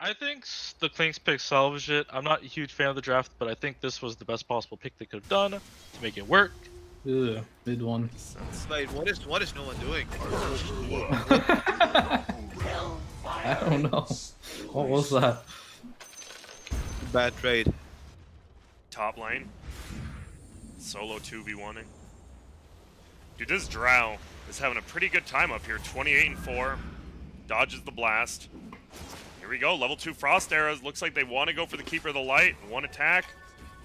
I think the Clinkz pick salvaged it. I'm not a huge fan of the draft, but I think this was the best possible pick they could have done to make it work. Ugh, mid one. Like, what is what is no one doing? I don't know. What was that? Bad trade. Top lane. Solo 2v1ing. Dude, this Drow is having a pretty good time up here. 28 and 4. Dodges the blast. Here we go. Level 2 Frost Arrows. Looks like they want to go for the Keeper of the Light. One attack.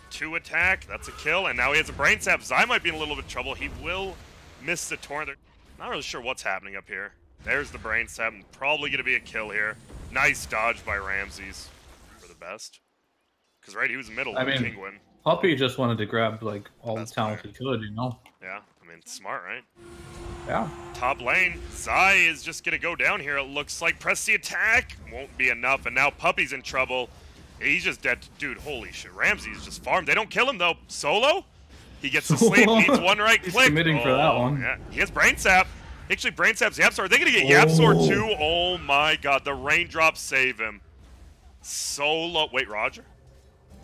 Two attack. That's a kill. And now he has a Brain Sap. Zai might be in a little bit of trouble. He will miss the Torrent. Not really sure what's happening up here. There's the Brain Sap. Probably going to be a kill here. Nice dodge by Ramses. For the best. Because, right, he was middle I of mean- Penguin. Puppey just wanted to grab like all That's the talent fair. he could, you know? Yeah, I mean, smart, right? Yeah. Top lane, Zai is just gonna go down here. It looks like press the attack won't be enough, and now Puppey's in trouble. He's just dead, dude. Holy shit, Ramsey's just farmed. They don't kill him though. Solo, he gets to sleep. Needs one right He's click. committing for that oh, one. Yeah, he has brain sap. Actually, brain sap's YapzOr. Are they gonna get YapzOr Oh. too? Oh my god, the raindrops save him. Solo, wait, Roger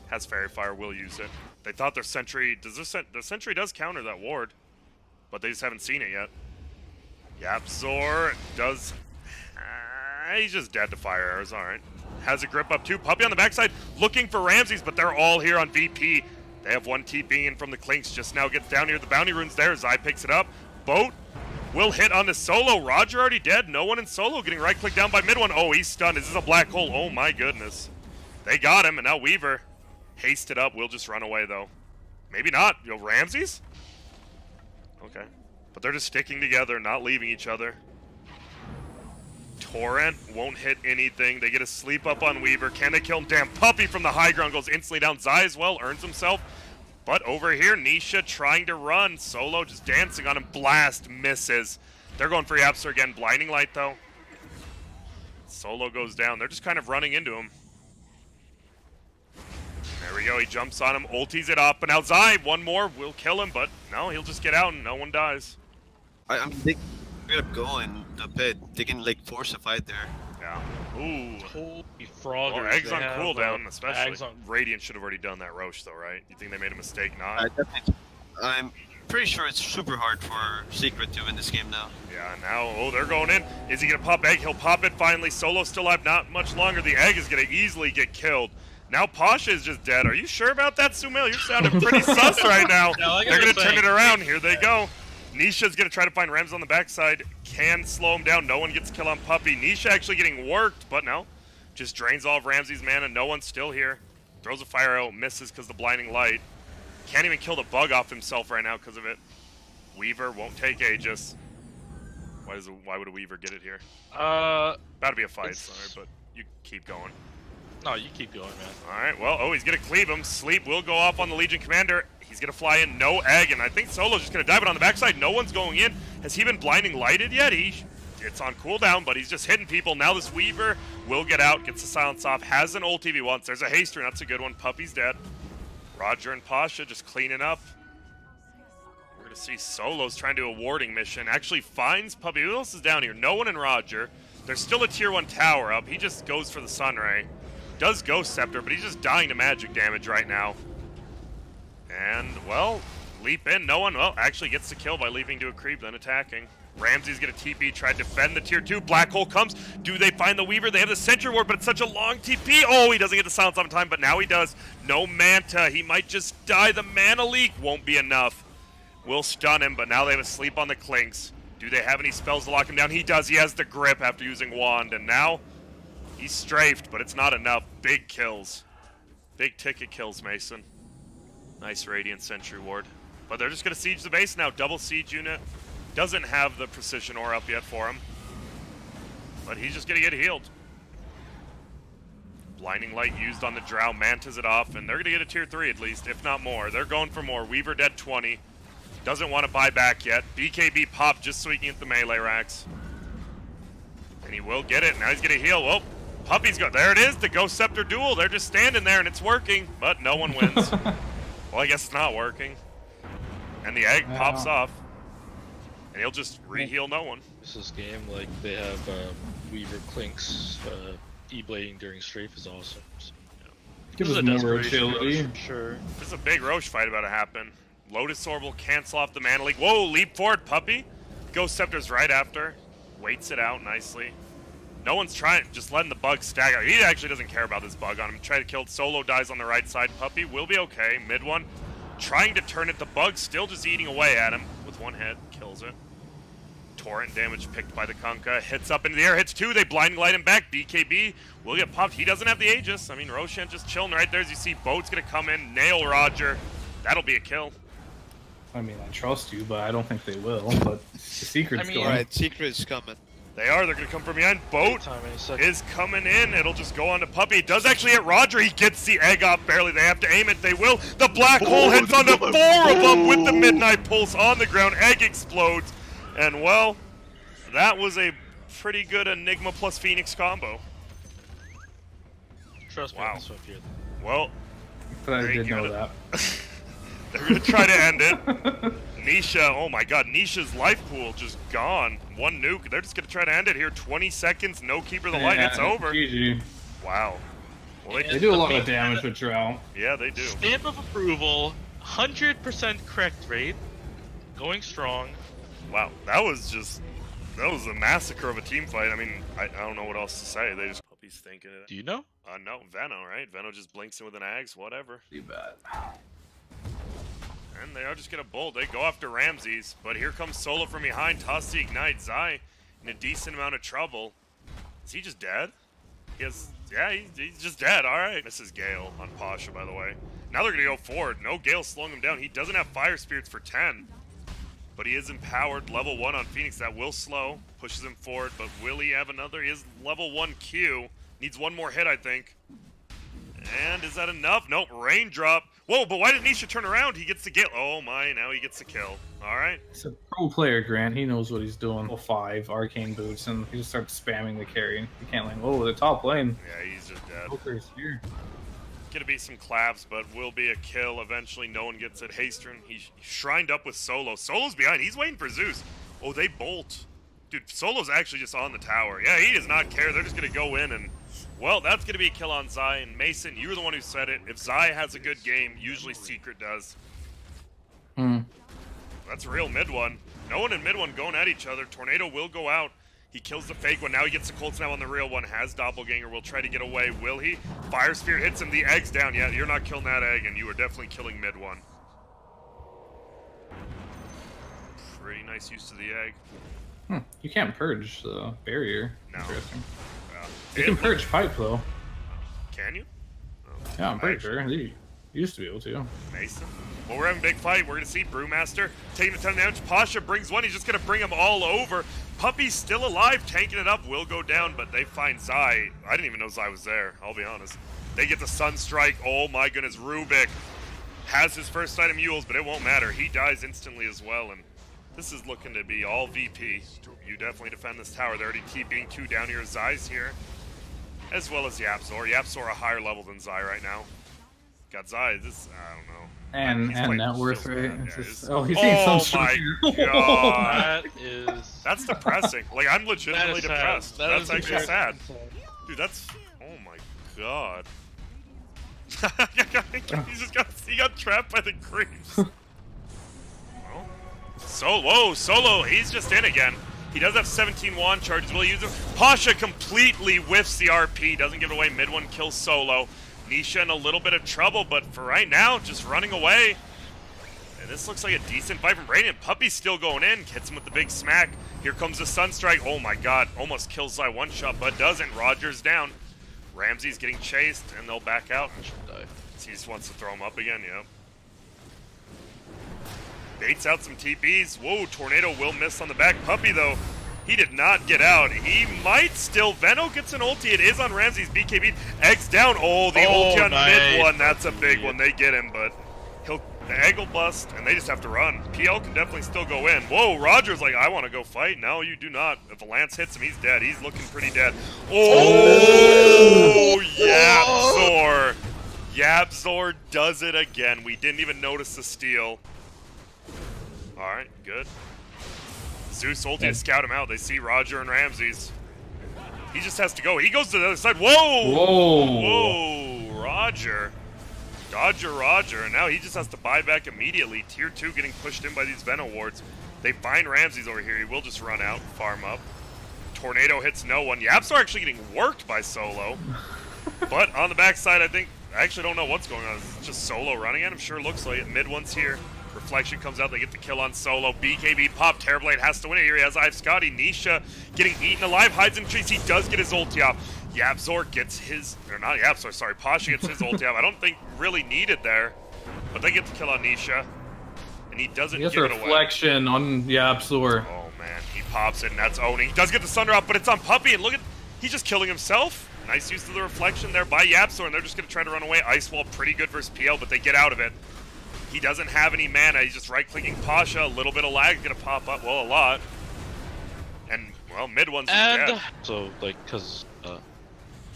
has fairy fire. Will use it. They thought their sentry does this the sentry does counter that ward, but they just haven't seen it yet. Yapzor does. Uh, he's just dead to fire arrows. All right. Has a grip up too. Puppey on the backside looking for Ramses, but they're all here on VP. They have one TP in from the Clinkz. Just now gets down here. The bounty rune's there. Zai picks it up. Boat will hit on the solo. Roger already dead. No one in solo getting right click down by mid one. Oh, he's stunned. Is this a black hole? Oh my goodness. They got him, and now Weaver hasted up. We'll just run away though. Maybe not. Yo, Ramses? Okay. But they're just sticking together, not leaving each other. Torrent won't hit anything. They get a sleep up on Weaver. Can they kill him? Damn, Puppey from the high ground goes instantly down. Zai as well, earns himself. But over here, Nisha trying to run. Solo just dancing on him. Blast misses. They're going for YapzOr again. Blinding Light, though. Solo goes down. They're just kind of running into him. There we go. He jumps on him, ulties it up, and now Zai, one more, will kill him, but no, he'll just get out and no one dies. I, I mean, they straight up go in the pit. They can like force a fight there. Yeah. Ooh. Holy froggers. Well, eggs on have, cooldown, uh, especially. Eggs on... Radiant should have already done that Rosh, though, right? You think they made a mistake I not? definitely, I'm pretty sure it's super hard for Secret to win this game now. Yeah, now, oh, they're going in. Is he going to pop egg? He'll pop it finally. Solo still alive, not much longer. The egg is going to easily get killed. Now Pasha is just dead. Are you sure about that, Sumail? You're sounding pretty sus right now. No, They're going was to turn it around. Here they go. Nisha's going to try to find Rams on the backside. Can slow him down. No one gets kill on Puppey. Nisha actually getting worked, but no. Just drains all of Ramsey's mana. No one's still here. Throws a fire out, misses because the blinding light. Can't even kill the bug off himself right now because of it. Weaver won't take Aegis. Why does a, why would a Weaver get it here? Uh, About to be a fight, It's- sorry, but you keep going. no, you keep going, man. All right, well, oh, he's gonna cleave him. Sleep will go off on the Legion Commander. He's gonna fly in, no egg, and I think Solo's just gonna die, but on the backside, no one's going in. Has he been blinding lighted yet? He, it's on cooldown, but he's just hitting people. Now this Weaver will get out, gets the silence off, has an ult TV once. There's a Haster. that's a good one. Puppey's dead. Roger and Pasha just cleaning up. We're gonna see Solos trying to do a warding mission. Actually finds Puppey. Who else is down here? No one in Roger. There's still a tier one tower up. He just goes for the Sunray. Does Ghost Scepter, but he's just dying to magic damage right now. And, well, leap in. No one, well, actually gets the kill by leaping to a creep, then attacking. Ramsey's gonna TP, try to defend the tier 2. Black Hole comes. Do they find the Weaver? They have the Sentry Ward, but it's such a long TP. Oh, he doesn't get the silence on time, but now he does. No Manta. He might just die. The Mana Leak won't be enough. Will stun him, but now they have a sleep on the Clinkz. Do they have any spells to lock him down? He does. He has the grip after using Wand, and now he's strafed, but it's not enough. Big kills. Big ticket kills, Mason. Nice Radiant Sentry Ward. But they're just going to siege the base now. Double siege unit. Doesn't have the precision aura up yet for him. But he's just going to get healed. Blinding Light used on the Drow. Mantas it off, and they're going to get a tier 3 at least, if not more. They're going for more. Weaver dead 20. Doesn't want to buy back yet. BKB pop just so he can get the melee racks. And he will get it. Now he's going to heal. Oh, Puppey's go. There it is, the Ghost Scepter duel. They're just standing there and it's working, but no one wins. well, I guess it's not working. And the egg Yeah. pops off. And he'll just re-heal no one. This is game like they have uh, Weaver Clinkz uh, e-blading during strafe is awesome. So, Give this us is a more desperation agility. rush, Sure. There's a big Rosh fight about to happen. Lotus Orb will cancel off the Mana Leak. Whoa, leap forward, Puppey. Ghost Scepter's right after. Waits it out nicely. No one's trying, just letting the bug stagger. He actually doesn't care about this bug on him. Try to kill. Solo dies on the right side. Puppey will be okay. Mid one. Trying to turn it. The bug still just eating away at him with one hit. Kills it. Torrent damage picked by the Kunkka. Hits up into the air. Hits two. They blind light him back. BKB will get popped. He doesn't have the Aegis. I mean, Roshan just chilling right there. As you see, Boat's going to come in, nail Roger. That'll be a kill. I mean, I trust you, but I don't think they will. But the secret's I mean- going. Alright, secret is coming. They are. They're going to come from behind. Boat Time any second. is coming in. It'll just go on to Puppey. It does actually hit Roger. He gets the egg off barely. They have to aim it. They will. The black oh, hole hits onto four of them with the Midnight Pulse on the ground. Egg explodes. And, well, that was a pretty good Enigma plus Phoenix combo. Trust me, Wow. on this one here. Well, but I There you did know that. they're going to try to end it. Nisha, oh my god, Nisha's life pool just gone. One nuke. They're just going to try to end it here. 20 seconds, no keeper of the light. It's over. GG. Wow. Well, they, They do a lot of damage with Drow. yeah, they do. Stamp of approval, 100% correct rate, going strong. Wow, that was just that was a massacre of a team fight. I mean, I, I don't know what else to say. They just puppies thinking it. Do you know? Uh, no, Veno, right? Veno just blinks in with an axe, whatever. Too bad. And they are just gonna bolt. They go after Ramses, but here comes Solo from behind. Toss the ignite. Zai in a decent amount of trouble. Is he just dead? He has, yeah, he's, he's just dead. All right. Misses Gale on Pasha, by the way. Now they're gonna go forward. No Gale slowing him down. He doesn't have Fire Spirits for 10. But he is empowered, level 1 on Phoenix. That will slow, pushes him forward. But will he have another? He is level 1 Q. Needs one more hit, I think. And is that enough? Nope, raindrop. Whoa, but why did Nisha turn around? He gets to get. Oh my, now he gets the kill. Alright. He's a pro player, Grant. He knows what he's doing. Level five arcane boots, and he just starts spamming the carry. He can't lane. Oh, the top lane. Yeah, he's just dead. Joker's here. Gonna be some claps, but will be a kill. Eventually, no one gets it. Hastern, he's shrined up with Solo. Solo's behind. He's waiting for Zeus. Oh, they bolt. Dude, Solo's actually just on the tower. Yeah, he does not care. They're just gonna go in and... Well, that's gonna be a kill on Zai. And Mason, you were the one who said it. If Zai has a good game, usually Secret does. Hmm. That's a real mid one. No one in mid one going at each other. Tornado will go out. He kills the fake one. Now he gets the Cold Snap on the real one. Has Doppelganger. Will try to get away. Will he? Fire Spear hits him. The egg's down. Yeah, you're not killing that egg, and you are definitely killing mid one. Pretty nice use of the egg. Hmm. You can't purge the barrier. No. Interesting. You can purge pipe though. Can you? Yeah, I'm pretty sure. You used to be able to. Mason. Well, we're having a big fight. We're going to see Brewmaster taking a ton of damage. Pasha brings one. He's just going to bring them all over. Puppey's still alive, tanking it up. Will go down, but they find Zai. I didn't even know Zai was there, I'll be honest. They get the Sunstrike. Oh my goodness, Rubik has his first sight of Mules, but it won't matter. He dies instantly as well, and this is looking to be all VP. You definitely defend this tower. They're already keeping two down here. Zai's here, as well as Yapzor. Yapzor a higher level than Zai right now. Got Zai. This I don't know. And He's and playing- net worth, feels right? bad. It's Yeah, just- it's- oh, he's Oh seeing my some God. That is. That's depressing. Like I'm legitimately is sad. depressed. That that's actually very sad. Dude, that's oh my god. He's just got he got trapped by the creeps. well, so whoa, solo, he's just in again. He does have 17 wand charges. Will he use them? Pasha completely whiffs the RP, doesn't give it away. Mid one kills solo. Nisha in a little bit of trouble, but for right now, just running away. And this looks like a decent fight from Radiant. Puppey's still going in. Hits him with the big smack. Here comes the Sunstrike. Oh my god. Almost kills Zai one shot, but doesn't. Rogers down. Ramsey's getting chased, and they'll back out. He just wants to throw him up again, yep. Baits out some TPs. Whoa, Tornado will miss on the back. Puppey, though, he did not get out. He might still. Veno gets an ulti. It is on Ramsey's BKB. Eggs down. Oh, the Oh, ulti on mid one. That's a big one. They get him, but he'll. The egg will bust, and they just have to run. PL can definitely still go in. Whoa, Roger's like, I want to go fight. No, you do not. If a lance hits him, he's dead. He's looking pretty dead. Oh, oh. Yapzor. Yabzor does it again. We didn't even notice the steal. Alright, good. Zeus ulti to scout him out. They see Roger and Ramses. He just has to go. He goes to the other side. Whoa! Whoa. Whoa, Roger. Dodger Roger, and now he just has to buy back immediately. Tier 2 getting pushed in by these Venom wards. They find Ramses over here. He will just run out, farm up. Tornado hits no one. YapzOr actually getting worked by Solo. but on the backside, I think, I actually don't know what's going on. It's just Solo running at him. Sure looks like it. Mid one's here. Reflection comes out. They get the kill on Solo. BKB pop. Terrorblade has to win it here. He has Eye of Skadi. Nisha getting eaten alive. Hides in trees. He does get his ulti off. YapzOr gets his, or not YapzOr, sorry, Pasha gets his ulti off. I don't think really needed there, but they get the kill on Nisha, and he doesn't He has give it away. reflection on YapzOr. Oh man, he pops it, and that's owning. He does get the Sunder off, but it's on Puppey, and look at, he's just killing himself. Nice use of the reflection there by YapzOr, and they're just going to try to run away. Ice Wall pretty good versus PL, but they get out of it. He doesn't have any mana. He's just right-clicking Pasha. A little bit of lag is going to pop up. Well, a lot. And, well, mid one's And dead. so, like, because uh,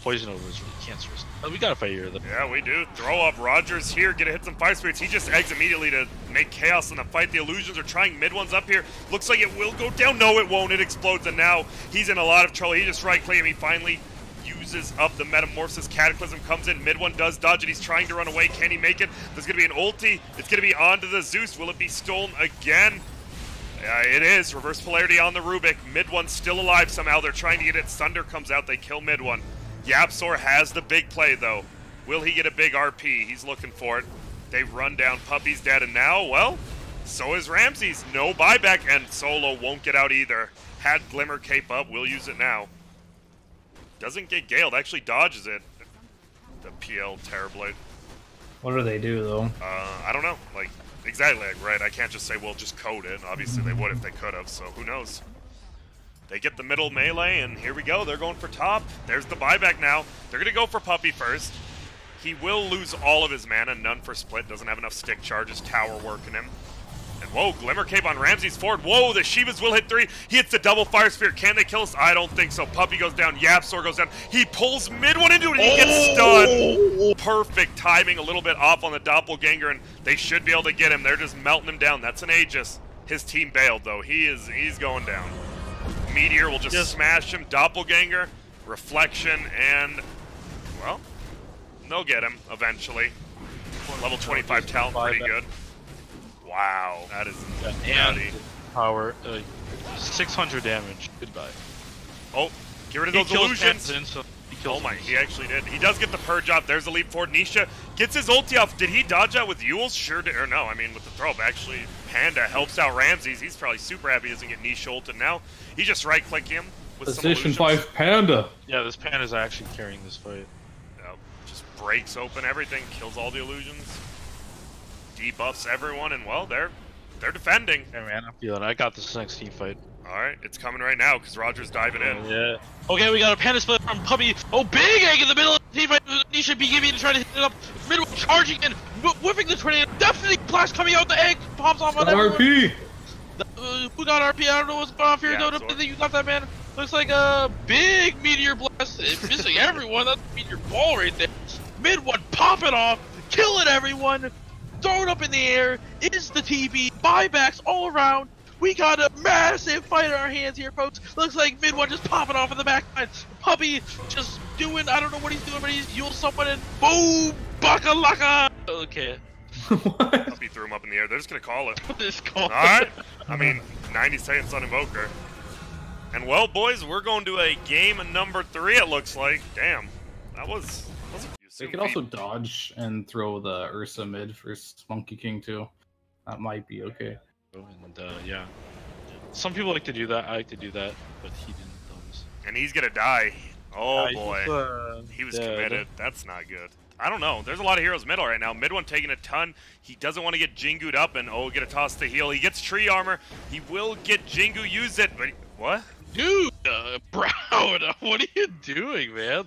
poison over is really cancerous. We gotta fight here. The Yeah, we do. Throw up Rogers here, get to hit some fire spirits. He just eggs immediately to make chaos in the fight. The illusions are trying mid ones up here. Looks like it will go down. No, it won't. It explodes, and now he's in a lot of trouble. He just right click him. He finally uses up the metamorphosis. Cataclysm comes in. Mid one does dodge it. He's trying to run away. Can he make it? There's gonna be an ulti. It's gonna be onto the Zeus. Will it be stolen again? It is. Reverse polarity on the Rubik. Mid one still alive somehow. They're trying to get it. Thunder comes out. They kill mid one. YapzOr has the big play though. Will he get a big RP? He's looking for it. They've run down. Puppey's dead, and now, well, so is Ramses. No buyback, and Solo won't get out either. Had Glimmer cape up. We'll use it now. Doesn't get Galed. Actually dodges it. The PL Terrorblade. What do they do though? Uh, I don't know. Like, exactly, right. I can't just say, well, just code it. Obviously, they would if they could have, so who knows. They get the middle melee, and here we go. They're going for top. There's the buyback now. They're going to go for Puppey first. He will lose all of his mana, none for split. Doesn't have enough stick charges, tower working him. And whoa, Glimmer Cape on Ramsey's forward. Whoa, the Shivas will hit three. He hits the double fire spear. Can they kill us? I don't think so. Puppey goes down. YapzOr goes down. He pulls mid one into it. And he gets oh. stunned. Perfect timing. A little bit off on the doppelganger, and they should be able to get him. They're just melting him down. That's an Aegis. His team bailed though. He is he's going down. Meteor will just Yes. smash him. Doppelganger, reflection, and well, they'll get him eventually. Level 25 talent, pretty good. Wow, that is and nutty. power, uh, 600 damage. Goodbye. Oh, get rid of He those illusions. Phantom, so he kills Oh my, him. he actually did. He does get the purge off. There's a leap forward. Nisha gets his ulti off. Did he dodge out with Yules? Sure did. Or no, I mean with the throw. But actually, Panda helps out Ramses. He's probably super happy he doesn't get Nisha ulted now. He just right click him with some Position illusions. five panda. Yeah, this pan is actually carrying this fight. Yeah, just breaks open everything, kills all the illusions, debuffs everyone, and well, they're they're defending. Hey man, I'm feeling. it. I got this next team fight. All right, it's coming right now because Roger's diving in. Yeah. Okay, we got a panda split from Puppey. Oh, big egg in the middle of the team fight. Nisha BKB to try to hit it up. Middle charging in, wh- whipping the tornado. Definitely blast coming out. The egg pops off on Got everyone. RP. Uh, who got RP? I don't know what's going on here. Yeah, Don't Zor. you got that man. Looks like a big meteor blast. It's missing everyone. That's a meteor ball right there. Mid one popping off, killing everyone. Throw it up in the air. Is the TB buybacks all around. We got a massive fight on our hands here, folks. Looks like mid one just popping off in the backside. Puppey just doing. I don't know what he's doing, but he's Yule someone and boom, bakalaka. Okay, what? Puppey threw him up in the air. They're just gonna call it. what this called? All right. I mean, 90 seconds on Invoker. And well, boys, we're going to a game number three. It looks like. Damn, that was. That was a They could also dodge and throw the Ursa mid for Monkey King too. That might be okay. And uh, yeah, some people like to do that. I like to do that, but he didn't. Those. and he's gonna die. Oh Uh, boy. he's, uh, He was dead. committed. That's not good. I don't know. There's a lot of heroes middle right now. Mid one taking a ton. He doesn't want to get Jingu'd up and oh, get a toss to heal. He gets tree armor. He will get Jingu use it, but what? Dude, uh, Brown, what are you doing, man?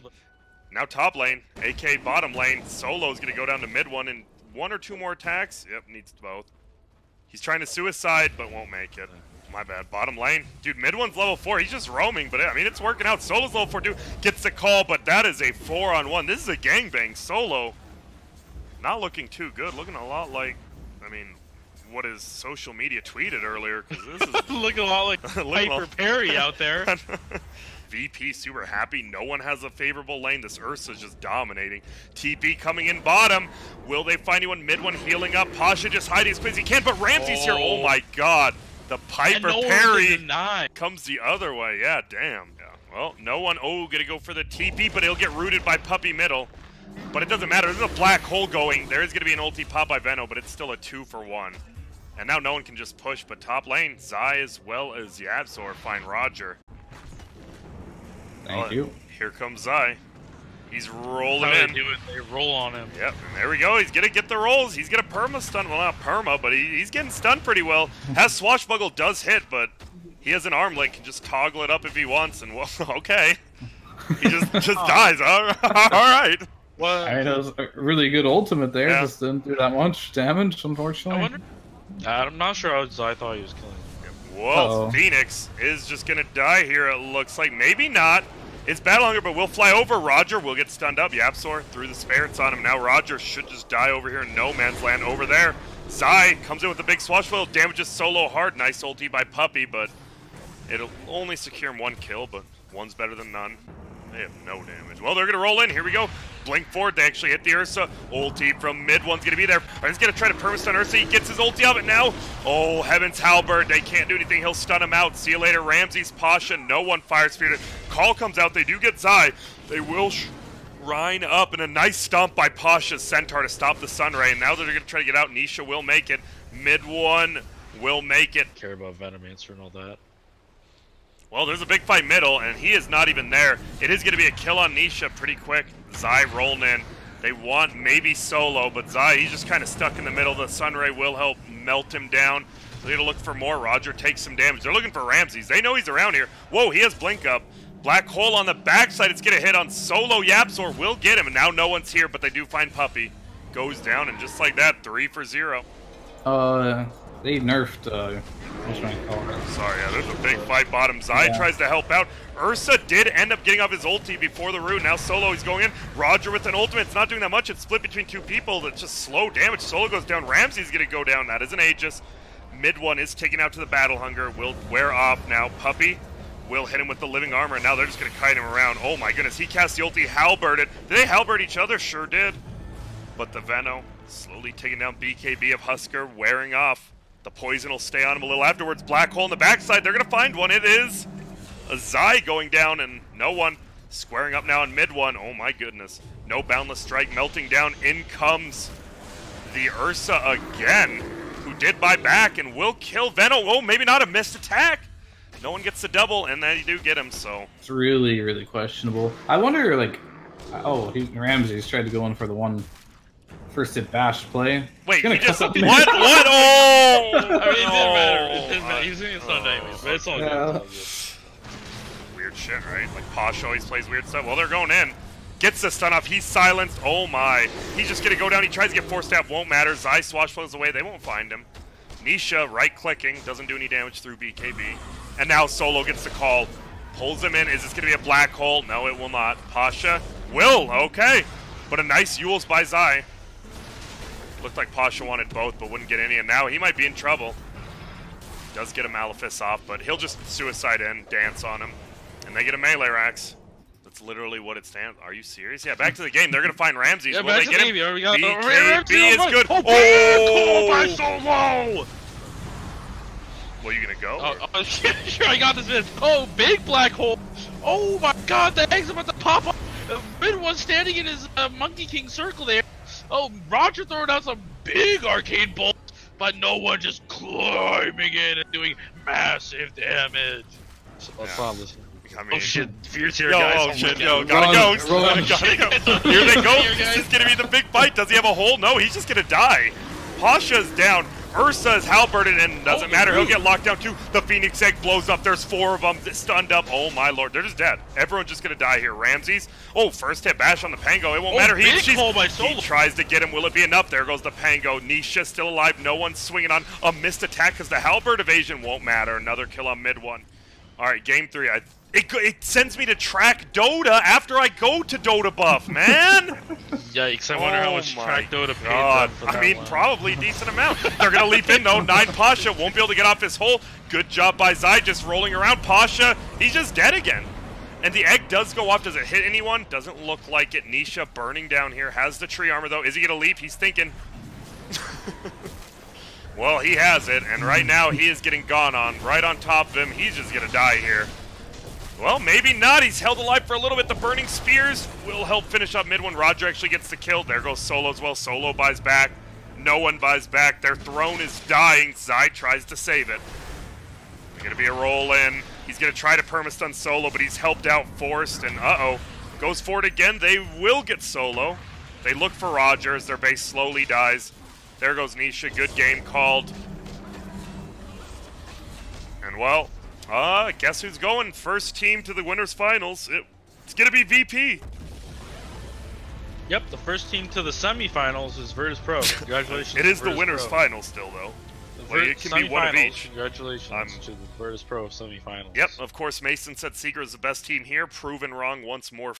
Now top lane, AK bottom lane. Solo's gonna go down to mid one and one or two more attacks. Yep, needs both. He's trying to suicide, but won't make it. My bad. Bottom lane. Dude, mid one's level four. He's just roaming, but I mean, it's working out. Solo's level four, dude. Gets the call, but that is a four on one. This is a gangbang. Solo not looking too good. Looking a lot like, I mean, what his social media tweeted earlier, because this is Looking a lot like Hyper Perry out there. VP super happy. No one has a favorable lane. This Ursa's just dominating. TP coming in bottom. Will they find anyone? Mid one healing up. Pasha just hiding as quick as he can, but Ramsey's here. Oh Oh. my god. The Piper no parry comes the other way. Yeah, damn. Yeah. Well, no one. Oh, gonna go for the TP, but he'll get rooted by Puppey Middle. But it doesn't matter. There's a black hole going. There is gonna be an ulti pop by Veno, but it's still a two for one. And now no one can just push. But top lane, Zai as well as YapzOr find Roger. Thank Oh, you. Here comes Zai. He's rolling How in. they do it, they roll on him. Yep, and there we go. He's gonna get the rolls. He's gonna perma stun. Well, not perma, but he, he's getting stunned pretty well. Has swashbuckle does hit, but he has an arm link. Can just toggle it up if he wants. And well, okay, he just just dies. All right. All right. Well, I mean, that was a really good ultimate there. Yeah. Just didn't do that much damage, I unfortunately. wonder. I'm not sure. I, was, I thought he was killing. Well, Uh-oh. Phoenix is just gonna die here. It looks like maybe not. It's Battle Hunger, but we'll fly over. Roger We'll get stunned up. YapzOr threw the spirits on him. Now Roger should just die over here in no man's land over there. Zai comes in with a big swashbuckle, damages solo hard. Nice ulti by Puppey, but it'll only secure him one kill, but one's better than none. They have no damage. Well, they're gonna roll in. Here we go. Blink forward. They actually hit the Ursa. Ulti from mid. One's gonna be there. He's gonna try to permastun Ursa. He gets his ulti out, but now, oh heavens, Halberd. They can't do anything. He'll stun him out. See you later, Ramses, Pasha. No one fires Spirit. Call comes out. They do get Zai. They will shrine up, and a nice stomp by Pasha's Centaur to stop the Sunray. And now they're gonna try to get out. Nisha will make it. Mid one will make it. Care about Venomancer and all that. Well, there's a big fight middle, and he is not even there. It is going to be a kill on Nisha pretty quick. Zai rolling in. They want maybe solo, but Zai, he's just kind of stuck in the middle. The Sunray will help melt him down. They're going to look for more. Roger takes some damage. They're looking for Ramses. They know he's around here. Whoa, he has Blink up. Black hole on the backside. It's going to hit on solo. YapzOr will get him, and now no one's here, but they do find Puppey. Goes down, and just like that, three for zero. Uh, they nerfed. Uh, what's my call it? Sorry, yeah, there's a big fight bottom. Zai Yeah. tries to help out. Ursa did end up getting off his ulti before the rune. Now Solo is going in. Roger with an ultimate. It's not doing that much. It's split between two people. That's just slow damage. Solo goes down. Ramsey's going to go down. That is an Aegis. Mid one is taken out to the battle hunger. Will wear off now. Puppey will hit him with the living armor. Now they're just going to kite him around. Oh my goodness. He cast the ulti. Halberded. Did they halberd each other? Sure did. But the Veno slowly taking down BKB of Huskar, wearing off. The poison will stay on him a little afterwards. Black hole in the backside. They're going to find one. It is a Zai going down, and no one squaring up now in mid one. Oh my goodness. No boundless strike melting down. In comes the Ursa again, who did buy back and will kill Veno. Oh, maybe not a missed attack. No one gets the double, and they do get him, so. It's really, really questionable. I wonder, like, oh, he, Ramsey's tried to go in for the one first hit bash play. Wait, Gonna he just. What? What? Oh! I mean, it didn't matter. It Oh, didn't matter. He was doing his own anyways, but it's all good. Yeah. Good. Weird shit, right? Like Posh always plays weird stuff. Well, they're going in. Gets the stun off. He's silenced. Oh my. He's just gonna go down. He tries to get Force Staff. Won't matter. Zai swashbuckles away. They won't find him. Nisha right clicking. Doesn't do any damage through BKB. And now Solo gets the call. Pulls him in. Is this gonna be a black hole? No, it will not. Pasha will. Okay. But a nice Yules by Zai. Looked like Pasha wanted both, but wouldn't get any. And now he might be in trouble. Does get a Malefice off, but he'll just suicide in, dance on him. And they get a melee rax. That's literally what it stands. Are you serious? Yeah, back to the game. They're gonna find Ramses. Yeah, Will back they to get the him? We got BKB is good. Oh, call by Oh! Solo! Well, you gonna go? Oh, or- oh, sure, sure, I got this. Oh, big black hole. Oh my god, the egg's about to pop up. Uh, Mid one standing in his uh, Monkey King circle there. Oh, Roger throwing out some big arcane bolts, but no one just climbing in and doing massive damage. So, uh, Yeah. not listen. I mean, Oh shit, Fierce here, Yo, guys. oh, oh shit, yo, gotta Run, go. run. gotta go. Here they go. Here. This is gonna be the big fight. Does he have a hole? No, he's just gonna die. Pasha's down. Ursa is halberded and doesn't Oh, matter. He'll get locked down too. The Phoenix Egg blows up. There's four of them stunned up. Oh my lord, they're just dead. Everyone's just gonna die here. Ramses. Oh, first hit bash on the Pango. It won't Oh, matter. He, big she's- call by he tries to get him. Will it be enough? There goes the Pango. Nisha still alive. No one's swinging on a missed attack because the halberd evasion won't matter. Another kill on mid one. All right, game three. I, it, it sends me to TrackDota after I go to Dotabuff, man. Yikes, I wonder how Oh much TrackDota paid God. them for I mean, one. probably a decent amount. They're gonna leap in though. Nine Pasha won't be able to get off his hole. Good job by Zai just rolling around. Pasha, he's just dead again. And the egg does go off. Does it hit anyone? Doesn't look like it. Nisha burning down here. Has the tree armor, though. Is he going to leap? He's thinking. well, he has it. And right now, he is getting gone on. Right on top of him. He's just to die here. Well, maybe not. He's held alive for a little bit. The Burning Spears will help finish up mid when Roger actually gets the kill. There goes Solo as well. Solo buys back. No one buys back. Their throne is dying. Zai tries to save it. To be a roll in. He's to try to permastun Solo, but he's helped out Forced, and uh-oh. Goes for it again. They will get Solo. They look for Roger as their base slowly dies. There goes Nisha. Good game called. And well, uh, guess who's going? First team to the winners finals. It, it's going to be VP. Yep, the first team to the semifinals is Virtus Pro. Congratulations. It is the winners Pro. finals still, though. Well, it can be one of each. Congratulations I'm- to the Virtus Pro semifinals. Yep, of course, Mason said Seeker is the best team here. Proven wrong once more